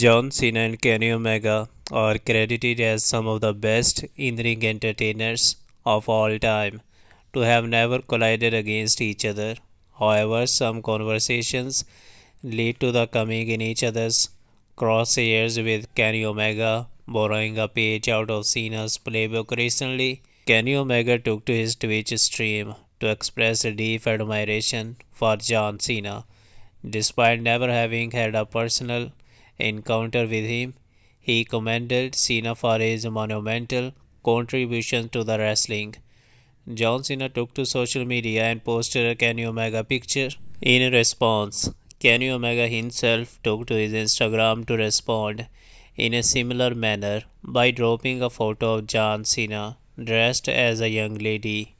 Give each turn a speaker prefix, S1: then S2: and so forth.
S1: John Cena and Kenny Omega are credited as some of the best in-ring entertainers of all time to have never collided against each other. However, some conversations lead to the coming in each other's crosshairs with Kenny Omega borrowing a page out of Cena's playbook recently. Kenny Omega took to his Twitch stream to express a deep admiration for John Cena. Despite never having had a personal encounter with him, he commended Cena for his monumental contribution to the wrestling. John Cena took to social media and posted a Kenny Omega picture. In response, Kenny Omega himself took to his Instagram to respond in a similar manner by dropping a photo of John Cena dressed as a young lady.